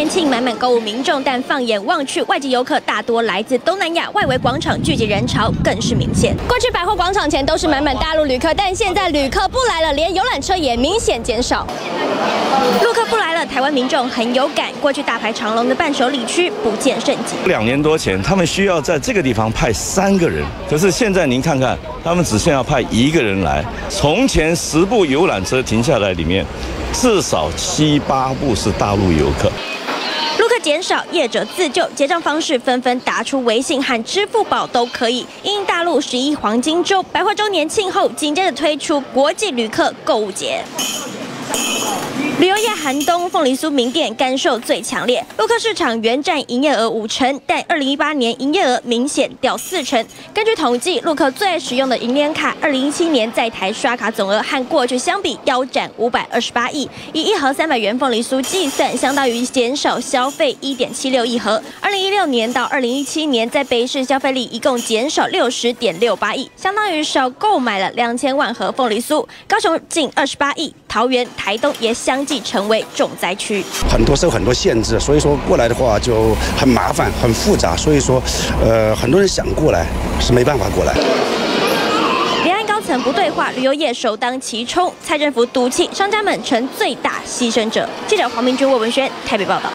年庆满满购物民众，但放眼望去，外籍游客大多来自东南亚，外围广场聚集人潮更是明显。过去百货广场前都是满满大陆旅客，但现在旅客不来了，连游览车也明显减少。陆客不来了，台湾民众很有感。过去大排长龙的伴手礼区不见盛景。两年多前，他们需要在这个地方派三个人，可是现在您看看，他们只需要派一个人来。从前十部游览车停下来，里面至少七八部是大陆游客。减少，业者自救，结账方式纷纷打出微信和支付宝都可以。因大陆十一黄金周百货周年庆后，紧接着推出国际旅客购物节。旅游业寒冬，凤梨酥名店感受最强烈。陆客市场原占营业额五成，但二零一八年营业额明显掉四成。根据统计，陆客最爱使用的银联卡，二零一七年在台刷卡总额和过去相比腰斩五百二十八亿，以一盒三百元凤梨酥计算，相当于减少消费一点七六亿盒。二零一六年到二零一七年，在北市消费力一共减少六十点六八亿，相当于少购买了两千万盒凤梨酥。高雄近二十八亿，桃园、台东也相。成为重灾区，很多受很多限制，所以说过来的话就很麻烦、很复杂，所以说，呃，很多人想过来是没办法过来。两岸高层不对话，旅游业首当其冲，蔡政府赌气，商家们成最大牺牲者。记者黄明君、魏文轩台北报道。